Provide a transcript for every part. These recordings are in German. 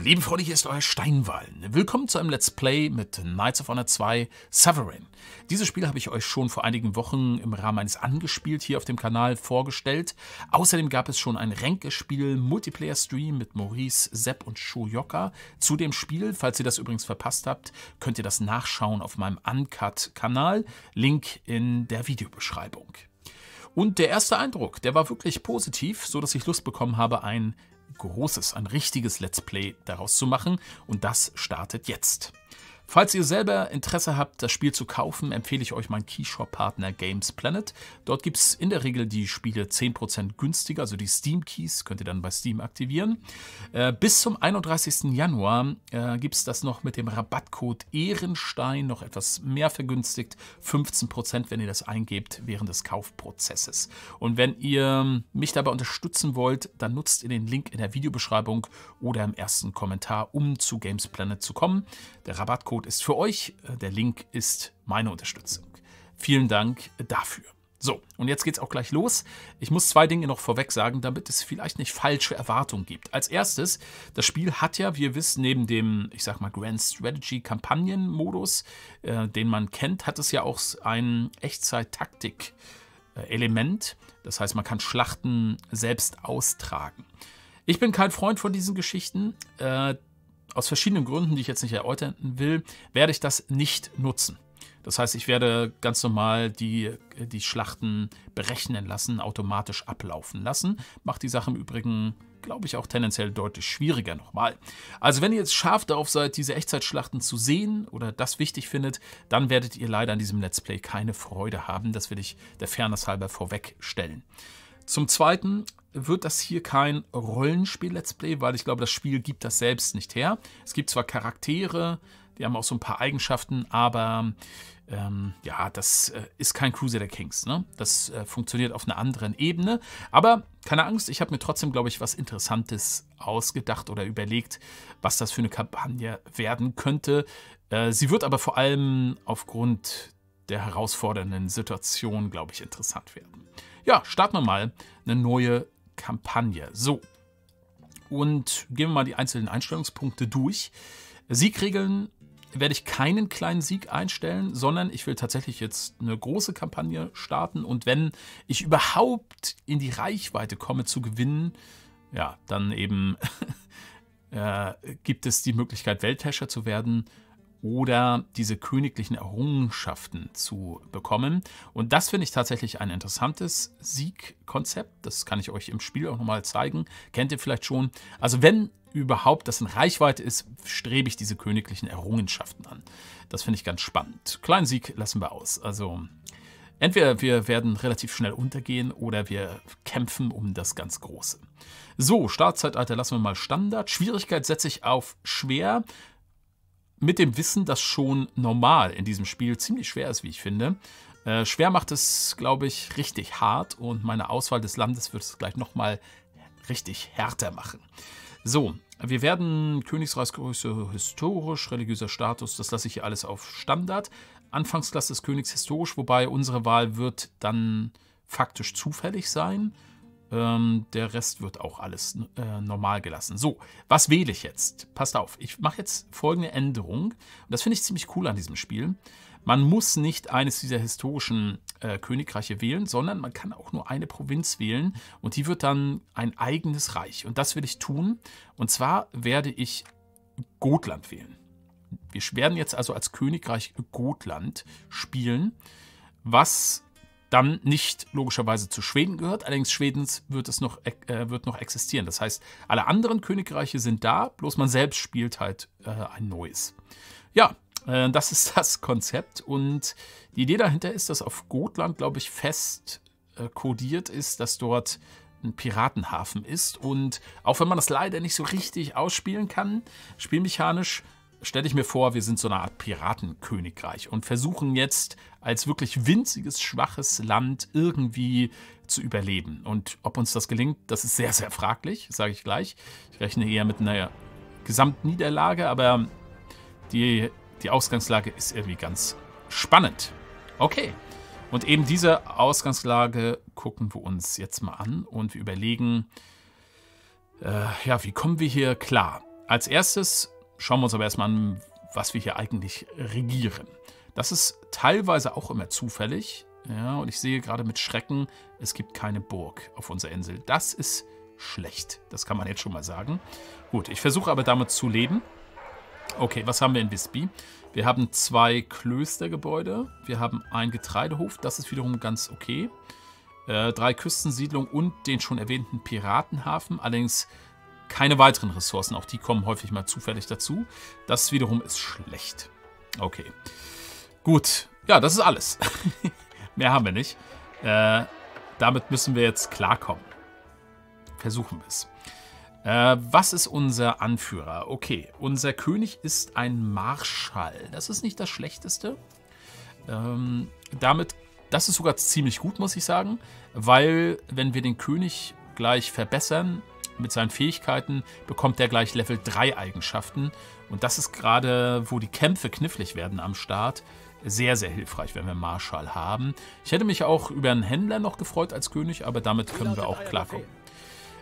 Liebe Freunde, hier ist euer Steinwallen. Willkommen zu einem Let's Play mit Knights of Honor 2 Sovereign. Dieses Spiel habe ich euch schon vor einigen Wochen im Rahmen eines Angespielt hier auf dem Kanal vorgestellt. Außerdem gab es schon ein Ränkespiel Multiplayer-Stream mit Maurice, Sepp und Shoyoka zu dem Spiel. Falls ihr das übrigens verpasst habt, könnt ihr das nachschauen auf meinem Uncut-Kanal. Link in der Videobeschreibung. Und der erste Eindruck, der war wirklich positiv, so dass ich Lust bekommen habe, ein großes, ein richtiges Let's Play daraus zu machen. Und das startet jetzt. Falls ihr selber Interesse habt, das Spiel zu kaufen, empfehle ich euch meinen Keyshop-Partner Games Planet. Dort gibt es in der Regel die Spiele 10% günstiger, also die Steam-Keys könnt ihr dann bei Steam aktivieren. Äh, bis zum 31. Januar äh, gibt es das noch mit dem Rabattcode Ehrenstein noch etwas mehr vergünstigt. 15%, wenn ihr das eingebt während des Kaufprozesses. Und wenn ihr mich dabei unterstützen wollt, dann nutzt ihr den Link in der Videobeschreibung oder im ersten Kommentar, um zu Games Planet zu kommen. Der Rabattcode Code ist für euch. Äh, der Link ist meine Unterstützung. Vielen Dank dafür. So, und jetzt geht's auch gleich los. Ich muss zwei Dinge noch vorweg sagen, damit es vielleicht nicht falsche Erwartungen gibt. Als erstes, das Spiel hat ja, wie ihr wisst, neben dem, ich sag mal, Grand Strategy Kampagnenmodus, äh, den man kennt, hat es ja auch ein Echtzeit-Taktik-Element. Das heißt, man kann Schlachten selbst austragen. Ich bin kein Freund von diesen Geschichten. Äh, aus verschiedenen Gründen, die ich jetzt nicht erläutern will, werde ich das nicht nutzen. Das heißt, ich werde ganz normal die, die Schlachten berechnen lassen, automatisch ablaufen lassen. Macht die Sache im Übrigen, glaube ich, auch tendenziell deutlich schwieriger nochmal. Also wenn ihr jetzt scharf darauf seid, diese Echtzeitschlachten zu sehen oder das wichtig findet, dann werdet ihr leider an diesem Let's Play keine Freude haben. Das will ich der Fairness halber vorwegstellen. Zum Zweiten wird das hier kein Rollenspiel-Let's Play, weil ich glaube, das Spiel gibt das selbst nicht her. Es gibt zwar Charaktere, die haben auch so ein paar Eigenschaften, aber ähm, ja, das äh, ist kein Crusader Kings. Ne? Das äh, funktioniert auf einer anderen Ebene. Aber keine Angst, ich habe mir trotzdem, glaube ich, was Interessantes ausgedacht oder überlegt, was das für eine Kampagne werden könnte. Äh, sie wird aber vor allem aufgrund der herausfordernden Situation, glaube ich, interessant werden. Ja, starten wir mal eine neue Kampagne. So, und gehen wir mal die einzelnen Einstellungspunkte durch. Siegregeln werde ich keinen kleinen Sieg einstellen, sondern ich will tatsächlich jetzt eine große Kampagne starten und wenn ich überhaupt in die Reichweite komme zu gewinnen, ja, dann eben äh, gibt es die Möglichkeit, Weltherrscher zu werden oder diese königlichen Errungenschaften zu bekommen. Und das finde ich tatsächlich ein interessantes Siegkonzept. Das kann ich euch im Spiel auch nochmal zeigen. Kennt ihr vielleicht schon. Also wenn überhaupt das in Reichweite ist, strebe ich diese königlichen Errungenschaften an. Das finde ich ganz spannend. Kleinen Sieg lassen wir aus. Also entweder wir werden relativ schnell untergehen oder wir kämpfen um das ganz Große. So, Startzeitalter lassen wir mal Standard. Schwierigkeit setze ich auf schwer mit dem Wissen, dass schon normal in diesem Spiel ziemlich schwer ist, wie ich finde. Äh, schwer macht es, glaube ich, richtig hart und meine Auswahl des Landes wird es gleich nochmal richtig härter machen. So, wir werden Königsreichsgröße historisch, religiöser Status, das lasse ich hier alles auf Standard. Anfangsklasse des Königs historisch, wobei unsere Wahl wird dann faktisch zufällig sein. Ähm, der Rest wird auch alles äh, normal gelassen. So, was wähle ich jetzt? Passt auf, ich mache jetzt folgende Änderung. Das finde ich ziemlich cool an diesem Spiel. Man muss nicht eines dieser historischen äh, Königreiche wählen, sondern man kann auch nur eine Provinz wählen und die wird dann ein eigenes Reich. Und das will ich tun. Und zwar werde ich Gotland wählen. Wir werden jetzt also als Königreich Gotland spielen, was dann nicht logischerweise zu Schweden gehört. Allerdings Schwedens wird es noch, äh, wird noch existieren. Das heißt, alle anderen Königreiche sind da, bloß man selbst spielt halt äh, ein neues. Ja, äh, das ist das Konzept. Und die Idee dahinter ist, dass auf Gotland, glaube ich, fest äh, kodiert ist, dass dort ein Piratenhafen ist. Und auch wenn man das leider nicht so richtig ausspielen kann, spielmechanisch, stelle ich mir vor, wir sind so eine Art Piratenkönigreich und versuchen jetzt als wirklich winziges, schwaches Land irgendwie zu überleben. Und ob uns das gelingt, das ist sehr, sehr fraglich, sage ich gleich. Ich rechne eher mit einer Gesamtniederlage, aber die, die Ausgangslage ist irgendwie ganz spannend. Okay. Und eben diese Ausgangslage gucken wir uns jetzt mal an und wir überlegen, äh, ja, wie kommen wir hier klar? als erstes schauen wir uns aber erstmal an, was wir hier eigentlich regieren. Das ist teilweise auch immer zufällig. Ja, und ich sehe gerade mit Schrecken, es gibt keine Burg auf unserer Insel. Das ist schlecht. Das kann man jetzt schon mal sagen. Gut, ich versuche aber damit zu leben. Okay, was haben wir in Visby? Wir haben zwei Klöstergebäude. Wir haben einen Getreidehof. Das ist wiederum ganz okay. Äh, drei Küstensiedlungen und den schon erwähnten Piratenhafen. Allerdings keine weiteren Ressourcen. Auch die kommen häufig mal zufällig dazu. Das wiederum ist schlecht. Okay. Gut. Ja, das ist alles. Mehr haben wir nicht. Äh, damit müssen wir jetzt klarkommen. Versuchen wir es. Äh, was ist unser Anführer? Okay, unser König ist ein Marschall. Das ist nicht das Schlechteste. Ähm, damit, das ist sogar ziemlich gut, muss ich sagen, weil wenn wir den König gleich verbessern mit seinen Fähigkeiten, bekommt er gleich Level 3 Eigenschaften. Und das ist gerade, wo die Kämpfe knifflig werden am Start, sehr, sehr hilfreich, wenn wir Marschall haben. Ich hätte mich auch über einen Händler noch gefreut als König, aber damit können wir auch klarkommen.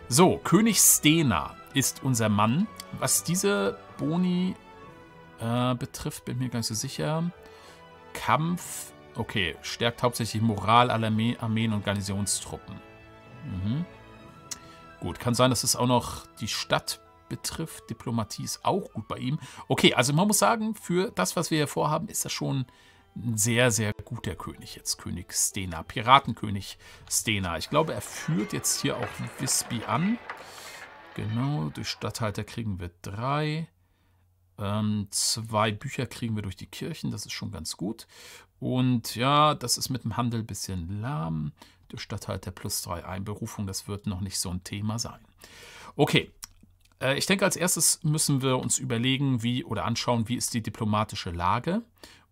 So, König Stena ist unser Mann. Was diese Boni äh, betrifft, bin ich mir nicht so sicher. Kampf, okay, stärkt hauptsächlich Moral aller Armeen und Garnisonstruppen. Mhm. Gut, kann sein, dass es auch noch die Stadt betrifft. Diplomatie ist auch gut bei ihm. Okay, also man muss sagen, für das, was wir hier vorhaben, ist das schon ein sehr, sehr guter König jetzt. König Stena, Piratenkönig Stena. Ich glaube, er führt jetzt hier auch Visby an. Genau, durch Statthalter kriegen wir drei. Ähm, zwei Bücher kriegen wir durch die Kirchen, das ist schon ganz gut. Und ja, das ist mit dem Handel ein bisschen lahm. Durch Statthalter plus drei Einberufung, das wird noch nicht so ein Thema sein. Okay, äh, ich denke, als erstes müssen wir uns überlegen, wie oder anschauen, wie ist die diplomatische Lage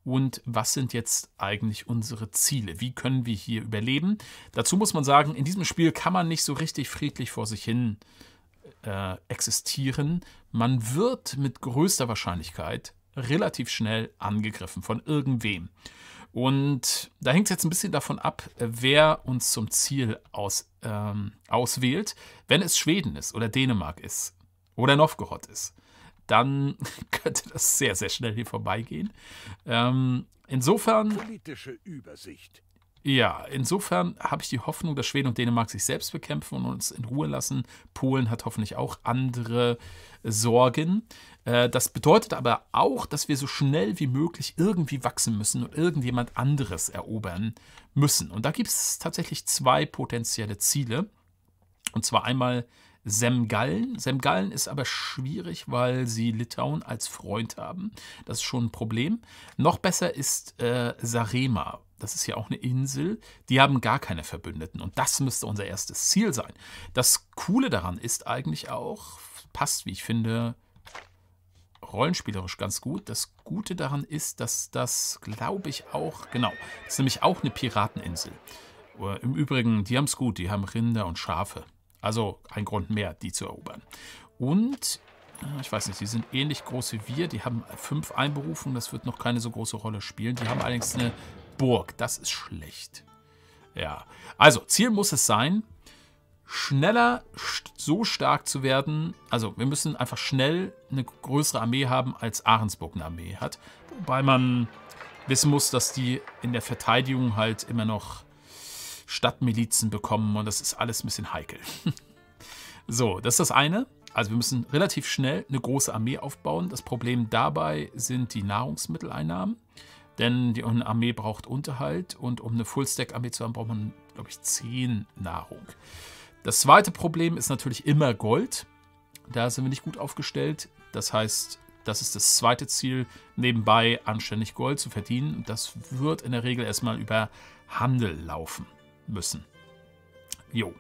und was sind jetzt eigentlich unsere Ziele? Wie können wir hier überleben? Dazu muss man sagen, in diesem Spiel kann man nicht so richtig friedlich vor sich hin äh, existieren. Man wird mit größter Wahrscheinlichkeit relativ schnell angegriffen von irgendwem. Und da hängt es jetzt ein bisschen davon ab, wer uns zum Ziel aus, ähm, auswählt. Wenn es Schweden ist oder Dänemark ist oder Novgorod ist, dann könnte das sehr, sehr schnell hier vorbeigehen. Ähm, insofern. Politische Übersicht. Ja, insofern habe ich die Hoffnung, dass Schweden und Dänemark sich selbst bekämpfen und uns in Ruhe lassen. Polen hat hoffentlich auch andere Sorgen. Äh, das bedeutet aber auch, dass wir so schnell wie möglich irgendwie wachsen müssen und irgendjemand anderes erobern müssen. Und da gibt es tatsächlich zwei potenzielle Ziele. Und zwar einmal Semgallen. Semgallen ist aber schwierig, weil sie Litauen als Freund haben. Das ist schon ein Problem. Noch besser ist äh, Sarema. Das ist ja auch eine Insel. Die haben gar keine Verbündeten. Und das müsste unser erstes Ziel sein. Das Coole daran ist eigentlich auch, passt, wie ich finde, rollenspielerisch ganz gut. Das Gute daran ist, dass das, glaube ich, auch, genau, das ist nämlich auch eine Pirateninsel. Im Übrigen, die haben es gut, die haben Rinder und Schafe. Also ein Grund mehr, die zu erobern. Und äh, ich weiß nicht, die sind ähnlich groß wie wir. Die haben fünf Einberufungen, das wird noch keine so große Rolle spielen. Die haben allerdings eine Burg, das ist schlecht. Ja, also Ziel muss es sein, schneller so stark zu werden. Also wir müssen einfach schnell eine größere Armee haben, als Ahrensburg eine Armee hat. Wobei man wissen muss, dass die in der Verteidigung halt immer noch Stadtmilizen bekommen und das ist alles ein bisschen heikel. so, das ist das eine. Also wir müssen relativ schnell eine große Armee aufbauen. Das Problem dabei sind die Nahrungsmitteleinnahmen. Denn die Armee braucht Unterhalt und um eine Full-Stack-Armee zu haben, braucht man, glaube ich, 10 Nahrung. Das zweite Problem ist natürlich immer Gold. Da sind wir nicht gut aufgestellt. Das heißt, das ist das zweite Ziel, nebenbei anständig Gold zu verdienen. Das wird in der Regel erstmal über Handel laufen müssen. Jo.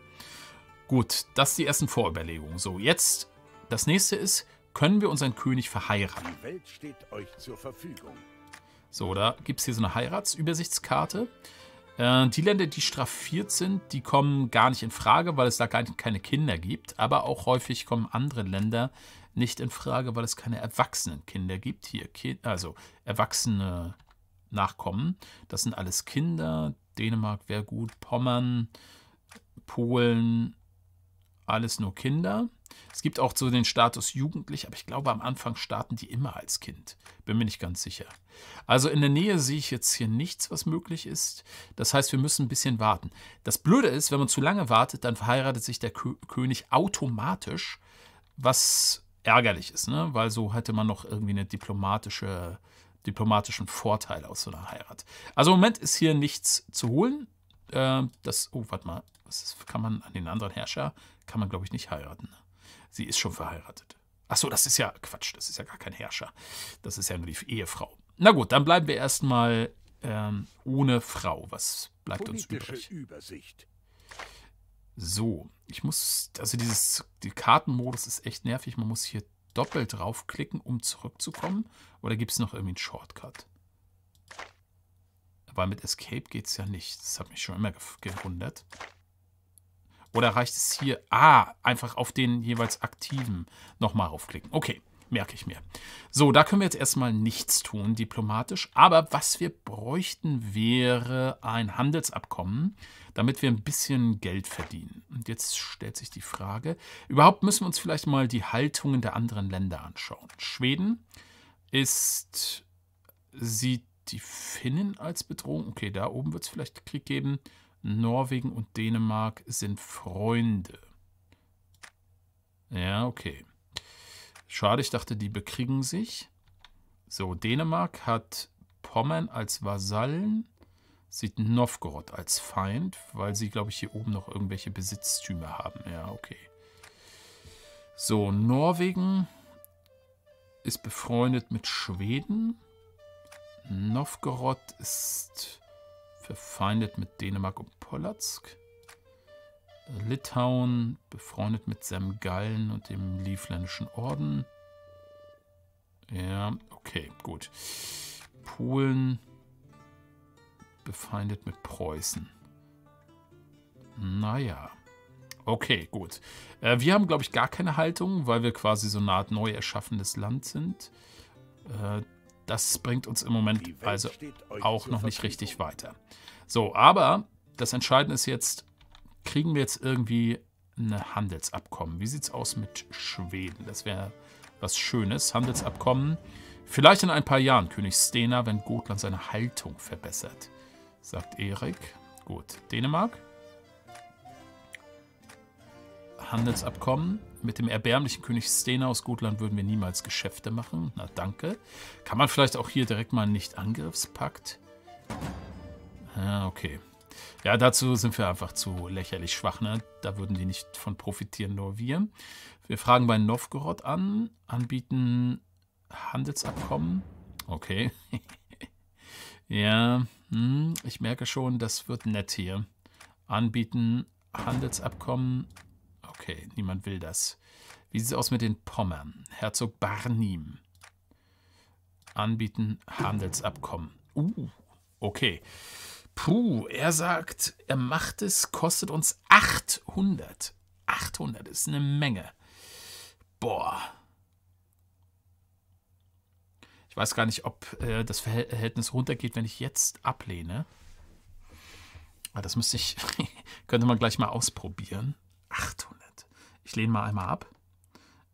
Gut, das ist die ersten Vorüberlegungen. So, jetzt das nächste ist, können wir unseren König verheiraten? Die Welt steht euch zur Verfügung. So, da gibt es hier so eine Heiratsübersichtskarte. Äh, die Länder, die straffiert sind, die kommen gar nicht in Frage, weil es da gar keine Kinder gibt. Aber auch häufig kommen andere Länder nicht in Frage, weil es keine erwachsenen Kinder gibt. Hier, also erwachsene Nachkommen. Das sind alles Kinder. Dänemark wäre gut, Pommern, Polen, alles nur Kinder. Es gibt auch so den Status jugendlich, aber ich glaube, am Anfang starten die immer als Kind. Bin mir nicht ganz sicher. Also in der Nähe sehe ich jetzt hier nichts, was möglich ist. Das heißt, wir müssen ein bisschen warten. Das Blöde ist, wenn man zu lange wartet, dann verheiratet sich der Kö König automatisch, was ärgerlich ist, ne? weil so hätte man noch irgendwie eine diplomatische, diplomatischen Vorteil aus so einer Heirat. Also im Moment ist hier nichts zu holen. Äh, das, oh, warte mal, was kann man an den anderen Herrscher, kann man glaube ich nicht heiraten. Sie ist schon verheiratet. Ach so, das ist ja Quatsch, das ist ja gar kein Herrscher. Das ist ja nur die Ehefrau. Na gut, dann bleiben wir erstmal ähm, ohne Frau. Was bleibt uns übrig? Übersicht. So, ich muss, also dieses, die Kartenmodus ist echt nervig. Man muss hier doppelt draufklicken, um zurückzukommen. Oder gibt es noch irgendwie einen Shortcut? Weil mit Escape geht es ja nicht. Das hat mich schon immer gewundert. Oder reicht es hier? Ah, einfach auf den jeweils aktiven nochmal raufklicken. Okay, merke ich mir. So, da können wir jetzt erstmal nichts tun, diplomatisch. Aber was wir bräuchten, wäre ein Handelsabkommen, damit wir ein bisschen Geld verdienen. Und jetzt stellt sich die Frage, überhaupt müssen wir uns vielleicht mal die Haltungen der anderen Länder anschauen. Schweden ist, sieht die Finnen als Bedrohung. Okay, da oben wird es vielleicht Krieg geben. Norwegen und Dänemark sind Freunde. Ja, okay. Schade, ich dachte, die bekriegen sich. So, Dänemark hat Pommern als Vasallen, sieht Novgorod als Feind, weil sie, glaube ich, hier oben noch irgendwelche Besitztümer haben. Ja, okay. So, Norwegen ist befreundet mit Schweden. Novgorod ist verfeindet mit Dänemark und Polotsk. Litauen befreundet mit Semgallen und dem Livländischen Orden. Ja, okay, gut. Polen befeindet mit Preußen. Naja. Okay, gut. Äh, wir haben, glaube ich, gar keine Haltung, weil wir quasi so eine Art neu erschaffenes Land sind. Äh, das bringt uns im Moment also auch noch nicht richtig weiter. So, aber das Entscheidende ist jetzt, kriegen wir jetzt irgendwie ein Handelsabkommen? Wie sieht es aus mit Schweden? Das wäre was Schönes. Handelsabkommen. Vielleicht in ein paar Jahren, König Stena, wenn Gotland seine Haltung verbessert, sagt Erik. Gut. Dänemark. Handelsabkommen. Mit dem erbärmlichen König Stena aus Gotland würden wir niemals Geschäfte machen. Na danke. Kann man vielleicht auch hier direkt mal einen Nicht-Angriffspakt? Ja, okay. Ja, dazu sind wir einfach zu lächerlich schwach. Ne? Da würden die nicht von profitieren, nur wir. Wir fragen bei Novgorod an, anbieten Handelsabkommen. Okay. ja, hm, ich merke schon, das wird nett hier. Anbieten Handelsabkommen. Okay, niemand will das. Wie sieht es aus mit den Pommern? Herzog Barnim. Anbieten Handelsabkommen. Uh, okay. Puh, er sagt, er macht es, kostet uns 800. 800 ist eine Menge. Boah. Ich weiß gar nicht, ob äh, das Verhältnis runtergeht, wenn ich jetzt ablehne. Aber das müsste ich, könnte man gleich mal ausprobieren. 800. Ich lehne mal einmal ab.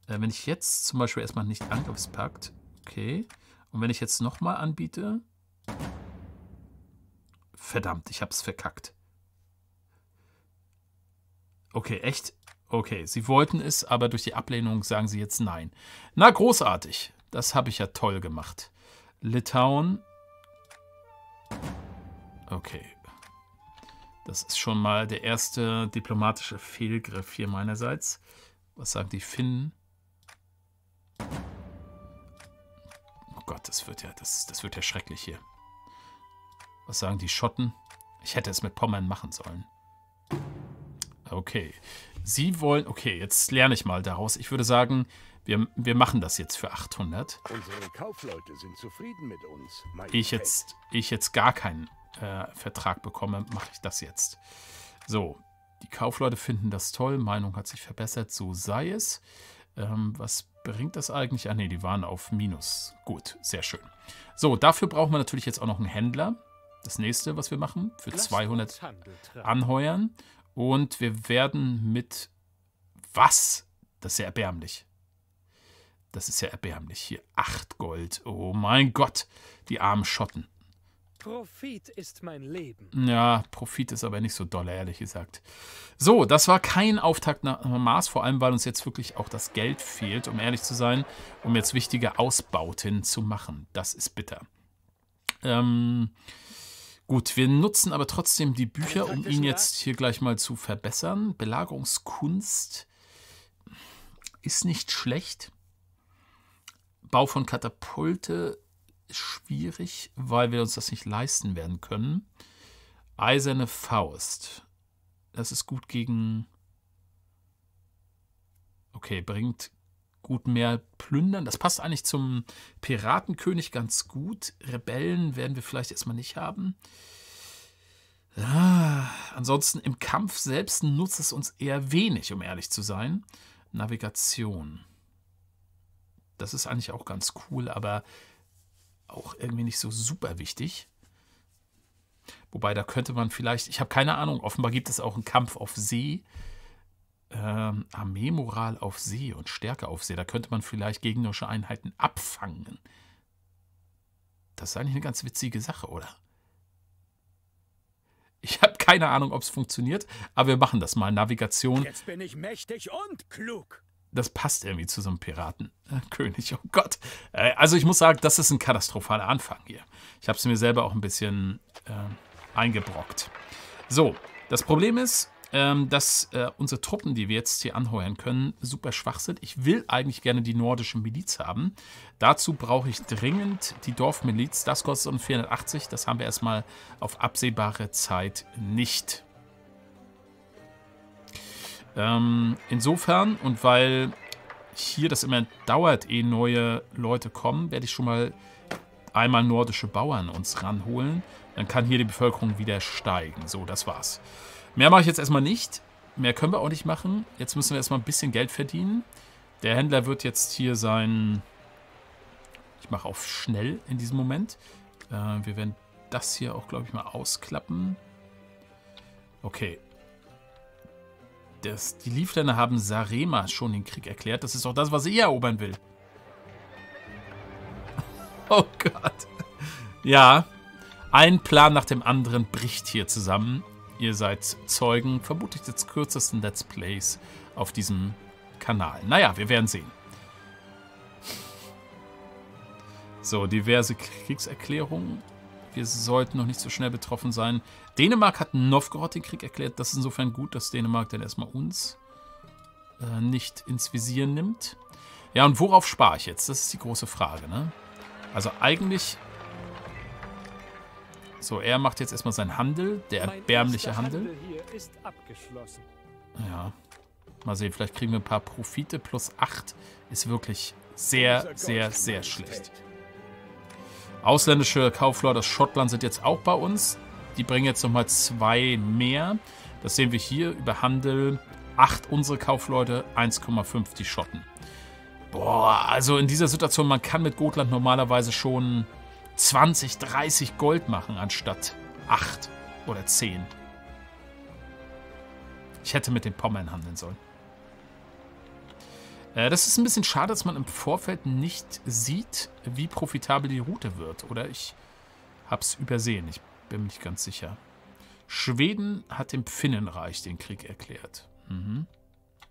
Äh, wenn ich jetzt zum Beispiel erstmal nicht Angriffspakt, okay. Und wenn ich jetzt nochmal anbiete, Verdammt, ich hab's verkackt. Okay, echt? Okay, sie wollten es, aber durch die Ablehnung sagen sie jetzt nein. Na, großartig. Das habe ich ja toll gemacht. Litauen. Okay. Das ist schon mal der erste diplomatische Fehlgriff hier meinerseits. Was sagen die Finnen? Oh Gott, das wird ja, das, das wird ja schrecklich hier. Was sagen die Schotten? Ich hätte es mit Pommern machen sollen. Okay. Sie wollen... Okay, jetzt lerne ich mal daraus. Ich würde sagen, wir, wir machen das jetzt für 800. Unsere Kaufleute sind zufrieden mit uns. Ich jetzt, ich jetzt gar keinen äh, Vertrag bekomme, mache ich das jetzt. So, die Kaufleute finden das toll. Meinung hat sich verbessert. So sei es. Ähm, was bringt das eigentlich? Ah, ne, die waren auf Minus. Gut, sehr schön. So, dafür brauchen wir natürlich jetzt auch noch einen Händler das nächste, was wir machen, für 200 anheuern. Und wir werden mit was Das ist ja erbärmlich. Das ist ja erbärmlich. Hier acht Gold. Oh mein Gott, die armen Schotten. Profit ist mein Leben. Ja, Profit ist aber nicht so doll, ehrlich gesagt. So, das war kein Auftakt nach Mars, vor allem weil uns jetzt wirklich auch das Geld fehlt, um ehrlich zu sein, um jetzt wichtige Ausbauten zu machen. Das ist bitter. Ähm, gut, wir nutzen aber trotzdem die Bücher, um ihn jetzt hier gleich mal zu verbessern. Belagerungskunst ist nicht schlecht. Bau von Katapulte ist schwierig, weil wir uns das nicht leisten werden können. Eiserne Faust. Das ist gut gegen. Okay, bringt gut mehr Plündern. Das passt eigentlich zum Piratenkönig ganz gut. Rebellen werden wir vielleicht erstmal nicht haben. Ah, ansonsten im Kampf selbst nutzt es uns eher wenig, um ehrlich zu sein. Navigation. Das ist eigentlich auch ganz cool, aber auch irgendwie nicht so super wichtig. Wobei, da könnte man vielleicht, ich habe keine Ahnung, offenbar gibt es auch einen Kampf auf See. Ähm, Armeemoral auf See und Stärke auf See. Da könnte man vielleicht gegnerische Einheiten abfangen. Das ist eigentlich eine ganz witzige Sache, oder? Ich habe keine Ahnung, ob es funktioniert, aber wir machen das mal. Navigation. Jetzt bin ich mächtig und klug. Das passt irgendwie zu so einem Piratenkönig. Oh Gott. Äh, also ich muss sagen, das ist ein katastrophaler Anfang hier. Ich habe es mir selber auch ein bisschen äh, eingebrockt. So, das Problem ist, ähm, dass äh, unsere Truppen, die wir jetzt hier anheuern können, super schwach sind. Ich will eigentlich gerne die nordische Miliz haben. Dazu brauche ich dringend die Dorfmiliz. Das kostet uns 480. Das haben wir erstmal auf absehbare Zeit nicht. Ähm, insofern und weil hier das immer dauert, ehe neue Leute kommen, werde ich schon mal einmal nordische Bauern uns ranholen. Dann kann hier die Bevölkerung wieder steigen. So, das war's. Mehr mache ich jetzt erstmal nicht. Mehr können wir auch nicht machen. Jetzt müssen wir erstmal ein bisschen Geld verdienen. Der Händler wird jetzt hier sein... Ich mache auf schnell in diesem Moment. Äh, wir werden das hier auch, glaube ich, mal ausklappen. Okay, das, die Liefländer haben Sarema schon den Krieg erklärt. Das ist doch das, was sie erobern will. Oh Gott. Ja, ein Plan nach dem anderen bricht hier zusammen. Ihr seid Zeugen vermutlich des kürzesten Let's Plays auf diesem Kanal. Naja, wir werden sehen. So, diverse Kriegserklärungen. Wir sollten noch nicht so schnell betroffen sein. Dänemark hat Novgorod den Krieg erklärt. Das ist insofern gut, dass Dänemark dann erstmal uns äh, nicht ins Visier nimmt. Ja, und worauf spare ich jetzt? Das ist die große Frage, ne? Also eigentlich... So, er macht jetzt erstmal seinen Handel, der erbärmliche Handel. Ja. Mal sehen, vielleicht kriegen wir ein paar Profite. Plus 8 ist wirklich sehr, sehr, sehr schlecht. Ausländische Kaufleute aus Schottland sind jetzt auch bei uns. Die bringen jetzt nochmal zwei mehr. Das sehen wir hier über Handel. 8 unsere Kaufleute, 1,5 die Schotten. Boah, also in dieser Situation, man kann mit Gotland normalerweise schon 20, 30 Gold machen, anstatt 8 oder 10. Ich hätte mit den Pommern handeln sollen. Äh, das ist ein bisschen schade, dass man im Vorfeld nicht sieht, wie profitabel die Route wird. Oder ich habe es übersehen. Ich bin mir nicht ganz sicher. Schweden hat dem Finnenreich den Krieg erklärt. Mhm.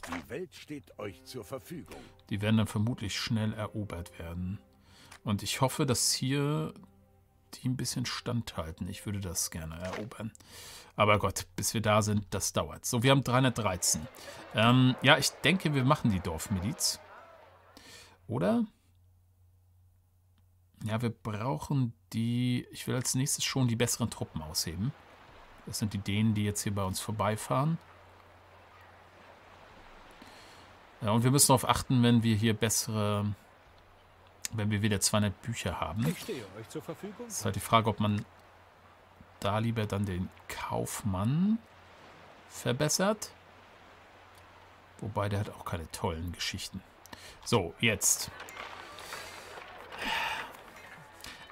Die Welt steht euch zur Verfügung. Die werden dann vermutlich schnell erobert werden. Und ich hoffe, dass hier die ein bisschen standhalten. Ich würde das gerne erobern. Aber Gott, bis wir da sind, das dauert. So, wir haben 313. Ähm, ja, ich denke, wir machen die Dorfmiliz. Oder? Ja, wir brauchen die... Ich will als nächstes schon die besseren Truppen ausheben. Das sind die Dänen, die jetzt hier bei uns vorbeifahren. Ja, und wir müssen darauf achten, wenn wir hier bessere... Wenn wir wieder 200 Bücher haben. Ich stehe euch zur Verfügung. ist halt die Frage, ob man da lieber dann den Kaufmann verbessert. Wobei, der hat auch keine tollen Geschichten. So, jetzt.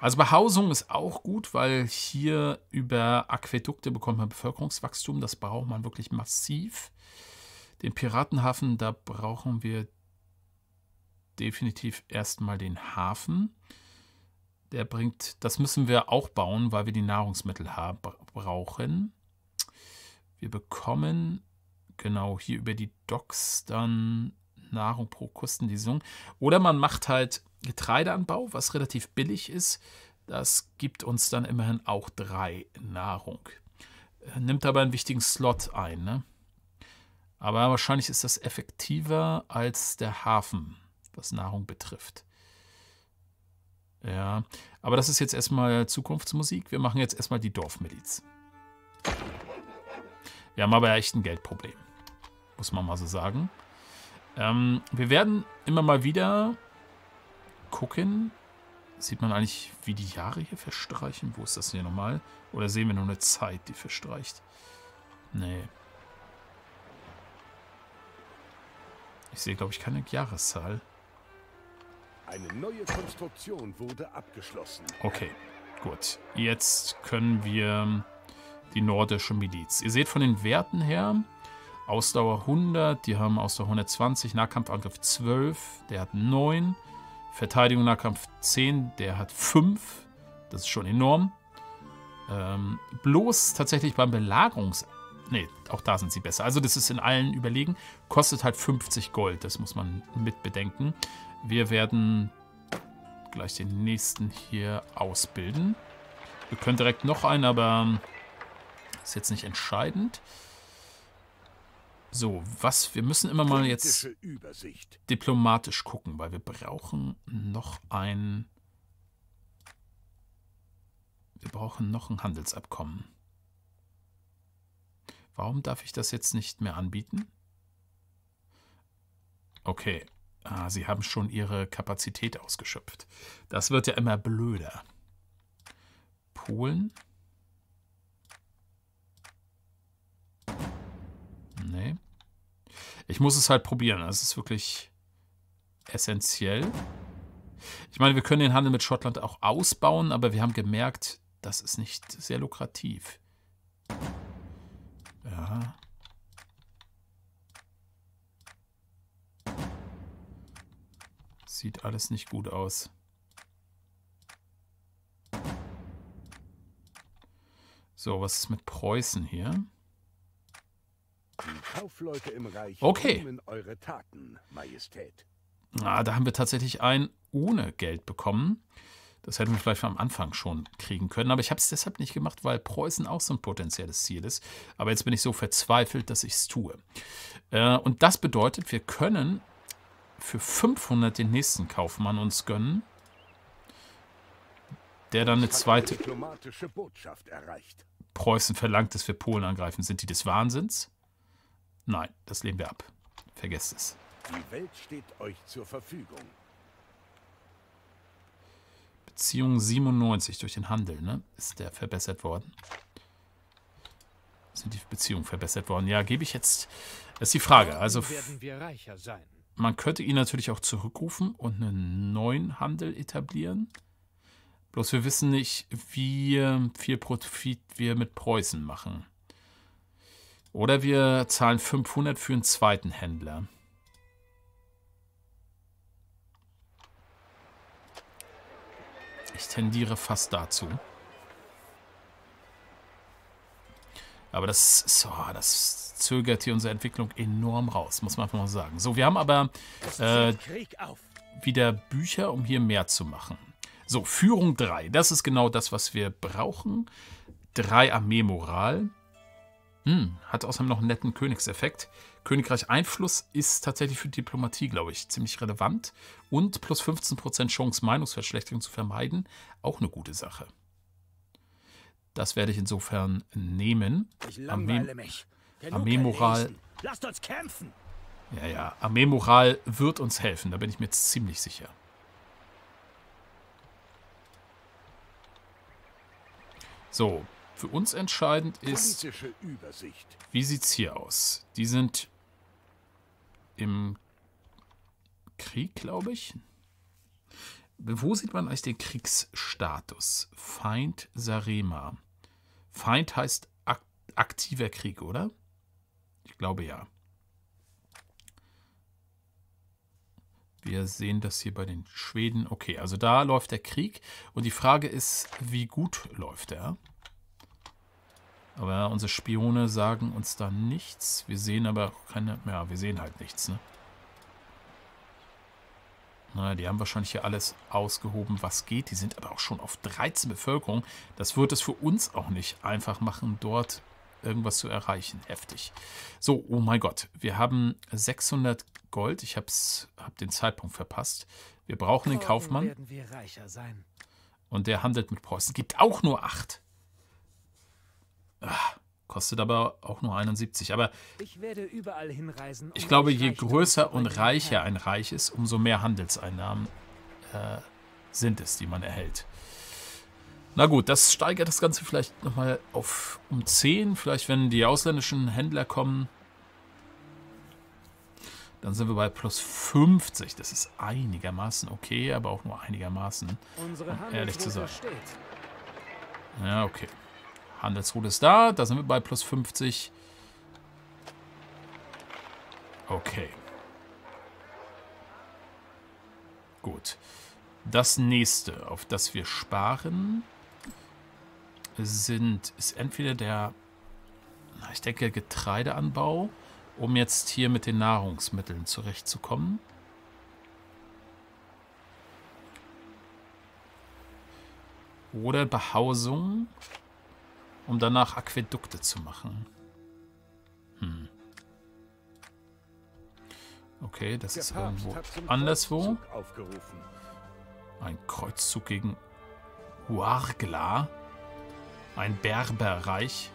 Also Behausung ist auch gut, weil hier über Aquädukte bekommt man Bevölkerungswachstum. Das braucht man wirklich massiv. Den Piratenhafen, da brauchen wir definitiv erstmal den Hafen. Der bringt, das müssen wir auch bauen, weil wir die Nahrungsmittel brauchen. Wir bekommen genau hier über die Docks dann Nahrung pro Kostenlesung. Oder man macht halt Getreideanbau, was relativ billig ist. Das gibt uns dann immerhin auch drei Nahrung. Äh, nimmt aber einen wichtigen Slot ein. Ne? Aber wahrscheinlich ist das effektiver als der Hafen, was Nahrung betrifft. Ja, aber das ist jetzt erstmal Zukunftsmusik. Wir machen jetzt erstmal die Dorfmiliz. Wir haben aber echt ein Geldproblem. Muss man mal so sagen. Ähm, wir werden immer mal wieder gucken. Sieht man eigentlich, wie die Jahre hier verstreichen? Wo ist das hier nochmal? Oder sehen wir nur eine Zeit, die verstreicht? Nee. Ich sehe, glaube ich, keine Jahreszahl. Eine neue Konstruktion wurde abgeschlossen. Okay, gut. Jetzt können wir die nordische Miliz. Ihr seht von den Werten her, Ausdauer 100, die haben Ausdauer 120, Nahkampfangriff 12, der hat 9, Verteidigung Nahkampf 10, der hat 5, das ist schon enorm. Ähm, bloß tatsächlich beim Belagerungs... Ne, auch da sind sie besser. Also das ist in allen überlegen. Kostet halt 50 Gold, das muss man mit bedenken. Wir werden gleich den nächsten hier ausbilden. Wir können direkt noch einen, aber ist jetzt nicht entscheidend. So, was? Wir müssen immer mal jetzt diplomatisch gucken, weil wir brauchen noch ein... Wir brauchen noch ein Handelsabkommen. Warum darf ich das jetzt nicht mehr anbieten? Okay, ah, sie haben schon ihre Kapazität ausgeschöpft. Das wird ja immer blöder. Polen. Nee. Ich muss es halt probieren. Das ist wirklich essentiell. Ich meine, wir können den Handel mit Schottland auch ausbauen, aber wir haben gemerkt, das ist nicht sehr lukrativ. Ja. Sieht alles nicht gut aus. So, was ist mit Preußen hier? Die Kaufleute im Reich okay. eure Taten, Majestät. Ah, da haben wir tatsächlich ein ohne Geld bekommen. Das hätten wir vielleicht am Anfang schon kriegen können. Aber ich habe es deshalb nicht gemacht, weil Preußen auch so ein potenzielles Ziel ist. Aber jetzt bin ich so verzweifelt, dass ich es tue. Äh, und das bedeutet, wir können für 500 den nächsten Kaufmann uns gönnen. Der dann eine zweite... Preußen verlangt, dass wir Polen angreifen. Sind die des Wahnsinns? Nein, das lehnen wir ab. Vergesst es. Die Welt steht euch zur Verfügung. Beziehung 97 durch den Handel, ne? Ist der verbessert worden? Sind die Beziehungen verbessert worden? Ja, gebe ich jetzt. Das ist die Frage. Also man könnte ihn natürlich auch zurückrufen und einen neuen Handel etablieren. Bloß wir wissen nicht, wie viel Profit wir mit Preußen machen. Oder wir zahlen 500 für einen zweiten Händler. Ich tendiere fast dazu. Aber das, so, das zögert hier unsere Entwicklung enorm raus, muss man einfach mal sagen. So, wir haben aber äh, wieder Bücher, um hier mehr zu machen. So, Führung 3. Das ist genau das, was wir brauchen. 3 Armee-Moral. Hm, hat außerdem noch einen netten Königseffekt. Königreich Einfluss ist tatsächlich für Diplomatie, glaube ich, ziemlich relevant. Und plus 15% Chance, Meinungsverschlechterung zu vermeiden, auch eine gute Sache. Das werde ich insofern nehmen. Armee-Moral. Lasst uns kämpfen! Ja, ja. Armee-Moral wird uns helfen, da bin ich mir ziemlich sicher. So, für uns entscheidend ist, wie sieht es hier aus? Die sind im Krieg, glaube ich. Wo sieht man eigentlich den Kriegsstatus? Feind Sarema. Feind heißt ak aktiver Krieg, oder? Ich glaube ja. Wir sehen das hier bei den Schweden. Okay, also da läuft der Krieg. Und die Frage ist, wie gut läuft er? Aber unsere Spione sagen uns da nichts. Wir sehen aber keine... Ja, wir sehen halt nichts, ne? Na, die haben wahrscheinlich hier alles ausgehoben, was geht. Die sind aber auch schon auf 13 Bevölkerung. Das wird es für uns auch nicht einfach machen, dort irgendwas zu erreichen. Heftig. So, oh mein Gott. Wir haben 600 Gold. Ich habe hab den Zeitpunkt verpasst. Wir brauchen den Kaufmann. Und der handelt mit Preußen. Gibt auch nur 8. Ach, kostet aber auch nur 71. Aber ich werde überall hinreisen. Um ich glaube, je größer und reicher ein Reich ist, umso mehr Handelseinnahmen äh, sind es, die man erhält. Na gut, das steigert das Ganze vielleicht nochmal auf um 10. Vielleicht, wenn die ausländischen Händler kommen, dann sind wir bei plus 50. Das ist einigermaßen okay, aber auch nur einigermaßen, um ehrlich zu sein. Ja, okay. Handelsroute ist da. Da sind wir bei plus 50. Okay. Gut. Das nächste, auf das wir sparen, sind, ist entweder der, ich denke, Getreideanbau, um jetzt hier mit den Nahrungsmitteln zurechtzukommen. Oder Behausung, um danach Aquädukte zu machen. Hm. Okay, das ist irgendwo anderswo. Ein Kreuzzug gegen Huargla. Ein Berberreich.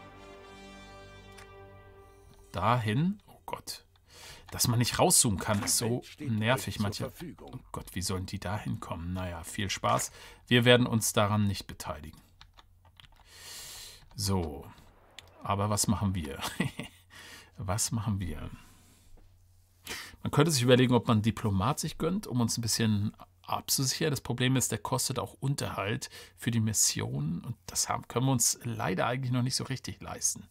Dahin. Oh Gott. Dass man nicht rauszoomen kann, ist so nervig. Manche. Oh Gott, wie sollen die da hinkommen? Naja, viel Spaß. Wir werden uns daran nicht beteiligen. So, aber was machen wir? was machen wir? Man könnte sich überlegen, ob man Diplomat sich gönnt, um uns ein bisschen abzusichern. Das Problem ist, der kostet auch Unterhalt für die Mission und das haben, können wir uns leider eigentlich noch nicht so richtig leisten.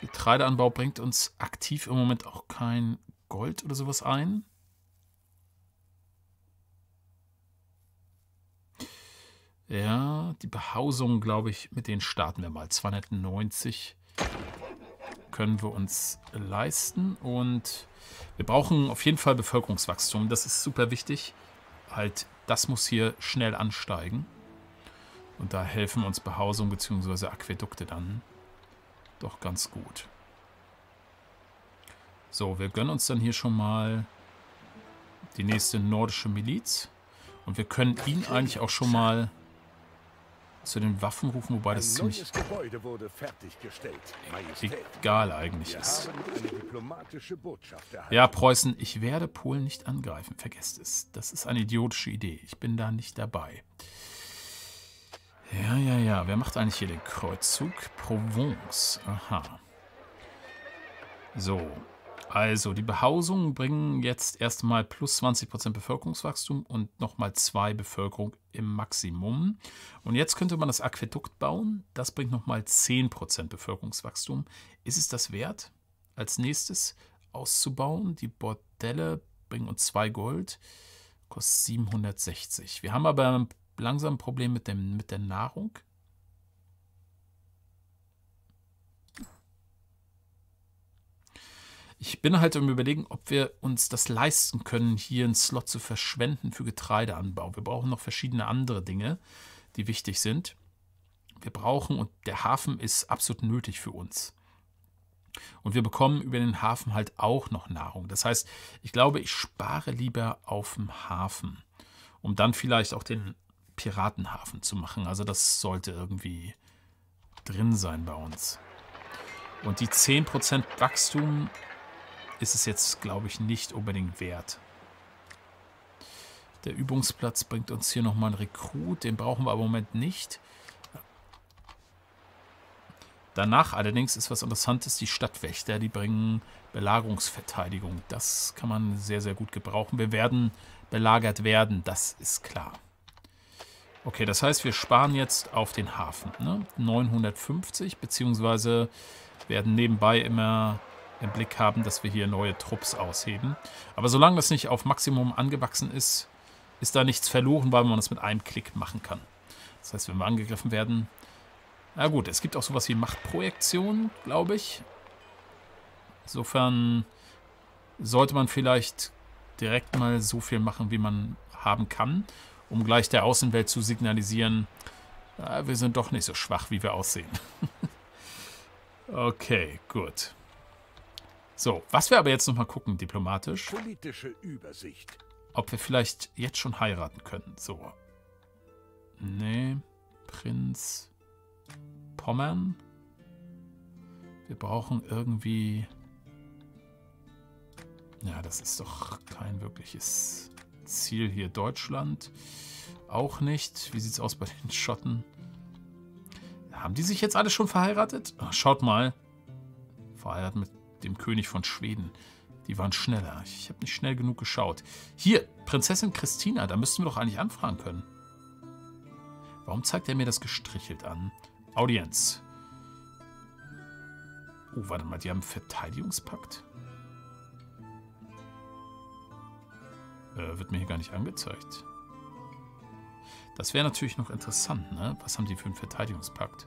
Getreideanbau bringt uns aktiv im Moment auch kein Gold oder sowas ein. Ja, die Behausung, glaube ich, mit denen starten wir mal. 290 können wir uns leisten. Und wir brauchen auf jeden Fall Bevölkerungswachstum. Das ist super wichtig. Halt, das muss hier schnell ansteigen. Und da helfen uns Behausung bzw. Aquädukte dann doch ganz gut. So, wir gönnen uns dann hier schon mal die nächste nordische Miliz. Und wir können ihn eigentlich auch schon mal zu den Waffen rufen, wobei das ziemlich egal eigentlich ist. Ja, Preußen, ich werde Polen nicht angreifen, vergesst es. Das ist eine idiotische Idee. Ich bin da nicht dabei. Ja, ja, ja. Wer macht eigentlich hier den Kreuzzug? Provence. Aha. So, also, die Behausungen bringen jetzt erstmal plus 20% Bevölkerungswachstum und nochmal zwei Bevölkerung im Maximum. Und jetzt könnte man das Aquädukt bauen. Das bringt nochmal 10% Bevölkerungswachstum. Ist es das wert, als nächstes auszubauen? Die Bordelle bringen uns zwei Gold, kostet 760. Wir haben aber langsam ein Problem mit, dem, mit der Nahrung. Ich bin halt im Überlegen, ob wir uns das leisten können, hier einen Slot zu verschwenden für Getreideanbau. Wir brauchen noch verschiedene andere Dinge, die wichtig sind. Wir brauchen, und der Hafen ist absolut nötig für uns. Und wir bekommen über den Hafen halt auch noch Nahrung. Das heißt, ich glaube, ich spare lieber auf dem Hafen, um dann vielleicht auch den Piratenhafen zu machen. Also das sollte irgendwie drin sein bei uns. Und die 10% Wachstum ist es jetzt, glaube ich, nicht unbedingt wert. Der Übungsplatz bringt uns hier nochmal einen Rekrut. Den brauchen wir aber im Moment nicht. Danach allerdings ist was Interessantes, die Stadtwächter, die bringen Belagerungsverteidigung. Das kann man sehr, sehr gut gebrauchen. Wir werden belagert werden, das ist klar. Okay, das heißt, wir sparen jetzt auf den Hafen. Ne? 950, beziehungsweise werden nebenbei immer im Blick haben, dass wir hier neue Trupps ausheben. Aber solange das nicht auf Maximum angewachsen ist, ist da nichts verloren, weil man das mit einem Klick machen kann. Das heißt, wenn wir angegriffen werden... Na gut, es gibt auch sowas wie Machtprojektion, glaube ich. Insofern sollte man vielleicht direkt mal so viel machen, wie man haben kann, um gleich der Außenwelt zu signalisieren, ja, wir sind doch nicht so schwach, wie wir aussehen. okay, gut. So, was wir aber jetzt nochmal gucken, diplomatisch. Politische Übersicht. Ob wir vielleicht jetzt schon heiraten können. So. Nee. Prinz Pommern. Wir brauchen irgendwie... Ja, das ist doch kein wirkliches Ziel hier. Deutschland auch nicht. Wie sieht es aus bei den Schotten? Haben die sich jetzt alle schon verheiratet? Ach, schaut mal. Verheiratet mit dem König von Schweden. Die waren schneller. Ich habe nicht schnell genug geschaut. Hier, Prinzessin Christina, da müssten wir doch eigentlich anfragen können. Warum zeigt er mir das gestrichelt an? Audienz. Oh, warte mal, die haben einen Verteidigungspakt? Äh, wird mir hier gar nicht angezeigt. Das wäre natürlich noch interessant, ne? Was haben die für einen Verteidigungspakt?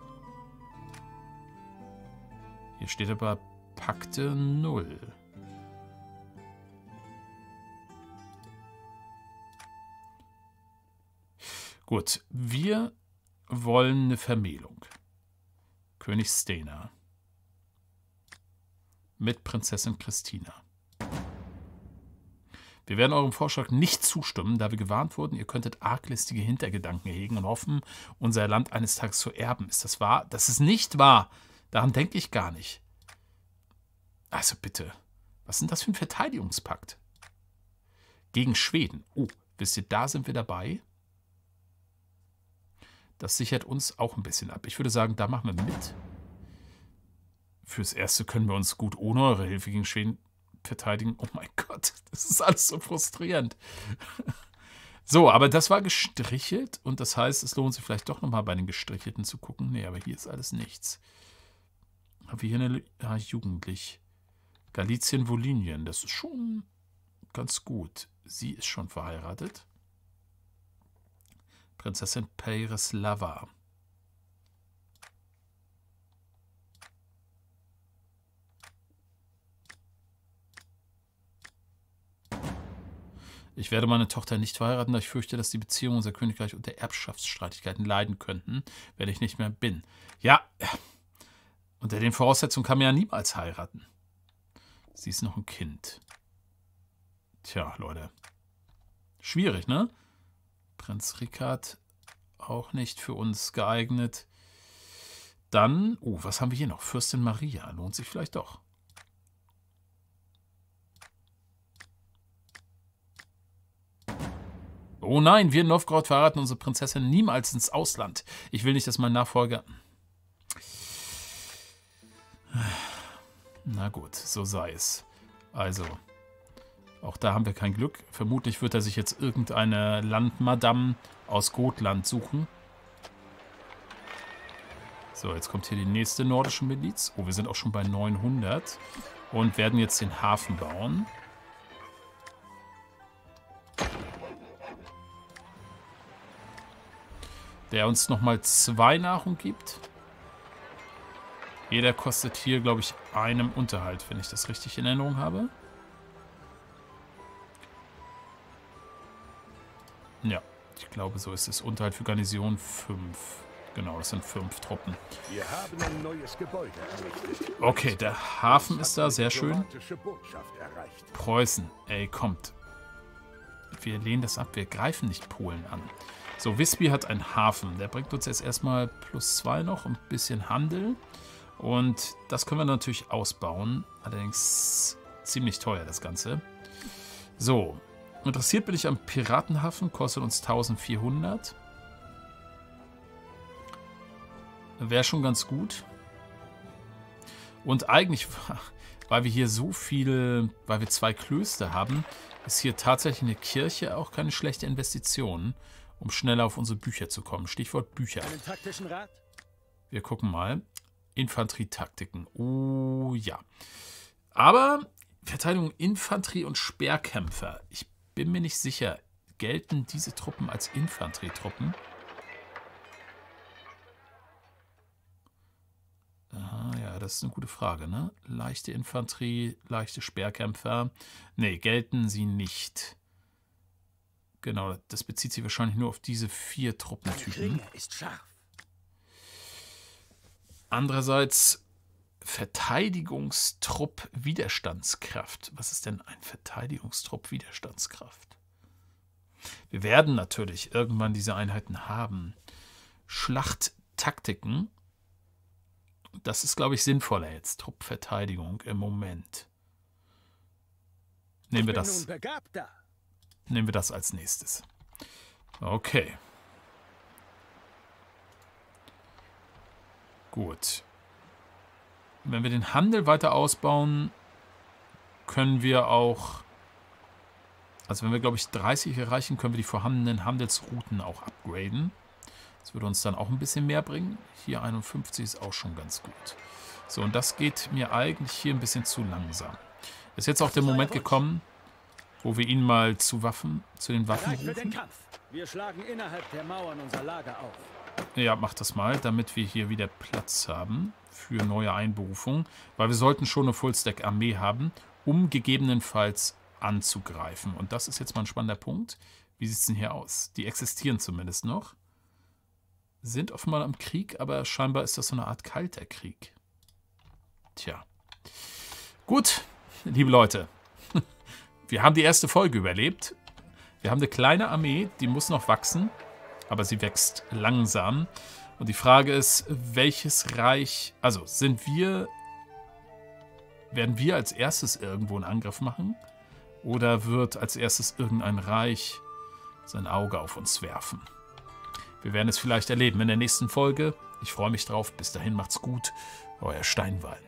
Hier steht aber Pakte 0. Gut, wir wollen eine Vermählung. König Stena. Mit Prinzessin Christina. Wir werden eurem Vorschlag nicht zustimmen, da wir gewarnt wurden, ihr könntet arglistige Hintergedanken hegen und hoffen, unser Land eines Tages zu erben. Ist das wahr? Das ist nicht wahr. Daran denke ich gar nicht. Also bitte, was ist denn das für ein Verteidigungspakt? Gegen Schweden. Oh, wisst ihr, da sind wir dabei. Das sichert uns auch ein bisschen ab. Ich würde sagen, da machen wir mit. Fürs Erste können wir uns gut ohne eure Hilfe gegen Schweden verteidigen. Oh mein Gott, das ist alles so frustrierend. So, aber das war gestrichelt und das heißt, es lohnt sich vielleicht doch nochmal bei den gestrichelten zu gucken. Nee, aber hier ist alles nichts. Haben wir hier eine ja, jugendlich. Galizien Volinien, das ist schon ganz gut. Sie ist schon verheiratet. Prinzessin Peireslava. Ich werde meine Tochter nicht verheiraten, da ich fürchte, dass die Beziehungen unser Königreich unter Erbschaftsstreitigkeiten leiden könnten, wenn ich nicht mehr bin. Ja, unter den Voraussetzungen kann man ja niemals heiraten. Sie ist noch ein Kind. Tja, Leute. Schwierig, ne? Prinz Richard auch nicht für uns geeignet. Dann, oh, was haben wir hier noch? Fürstin Maria, lohnt sich vielleicht doch. Oh nein, wir in Novgorod verraten unsere Prinzessin niemals ins Ausland. Ich will nicht, dass mein Nachfolger... Na gut, so sei es. Also, auch da haben wir kein Glück. Vermutlich wird er sich jetzt irgendeine Landmadame aus Gotland suchen. So, jetzt kommt hier die nächste nordische Miliz. Oh, wir sind auch schon bei 900. Und werden jetzt den Hafen bauen. der uns nochmal zwei Nahrung gibt. Jeder kostet hier, glaube ich, einem Unterhalt, wenn ich das richtig in Erinnerung habe. Ja, ich glaube, so ist es. Unterhalt für Garnison 5. Genau, das sind fünf Truppen. Wir haben ein neues Gebäude errichtet. Okay, der Hafen ist da, sehr schön. Preußen, ey, kommt. Wir lehnen das ab, wir greifen nicht Polen an. So, Visby hat einen Hafen. Der bringt uns jetzt erstmal plus zwei noch, ein bisschen Handel. Und das können wir natürlich ausbauen. Allerdings ziemlich teuer, das Ganze. So, interessiert bin ich am Piratenhafen. Kostet uns 1400. Wäre schon ganz gut. Und eigentlich, weil wir hier so viele, weil wir zwei Klöster haben, ist hier tatsächlich eine Kirche auch keine schlechte Investition um schneller auf unsere Bücher zu kommen. Stichwort Bücher. Wir gucken mal. Infanterietaktiken. Oh ja. Aber Verteidigung Infanterie und Speerkämpfer. Ich bin mir nicht sicher, gelten diese Truppen als Infanterietruppen? Ja, das ist eine gute Frage, ne? Leichte Infanterie, leichte Speerkämpfer. Ne, gelten sie nicht. Genau, das bezieht sich wahrscheinlich nur auf diese vier Truppentypen. ist scharf. Andererseits Verteidigungstrupp Widerstandskraft. Was ist denn ein Verteidigungstrupp Widerstandskraft? Wir werden natürlich irgendwann diese Einheiten haben. Schlachttaktiken. Das ist, glaube ich, sinnvoller jetzt. Truppverteidigung im Moment. Nehmen wir das. Nehmen wir das als nächstes. Okay. Gut. Wenn wir den Handel weiter ausbauen, können wir auch, also wenn wir, glaube ich, 30 erreichen, können wir die vorhandenen Handelsrouten auch upgraden. Das würde uns dann auch ein bisschen mehr bringen. Hier 51 ist auch schon ganz gut. So, und das geht mir eigentlich hier ein bisschen zu langsam. Ist jetzt auch der Moment gekommen, wo wir ihn mal zu Waffen, zu den Waffen rufen. Wir schlagen innerhalb der Mauern unser Lager auf. Ja, mach das mal, damit wir hier wieder Platz haben für neue Einberufungen. Weil wir sollten schon eine Fullstack-Armee haben, um gegebenenfalls anzugreifen. Und das ist jetzt mal ein spannender Punkt. Wie sieht es denn hier aus? Die existieren zumindest noch. Sind offenbar im Krieg, aber scheinbar ist das so eine Art kalter Krieg. Tja. Gut, liebe Leute. Wir haben die erste Folge überlebt. Wir haben eine kleine Armee, die muss noch wachsen aber sie wächst langsam. Und die Frage ist, welches Reich, also sind wir, werden wir als erstes irgendwo einen Angriff machen? Oder wird als erstes irgendein Reich sein Auge auf uns werfen? Wir werden es vielleicht erleben in der nächsten Folge. Ich freue mich drauf. Bis dahin macht's gut. Euer Steinwall.